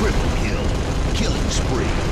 Triple kill. Killing spree.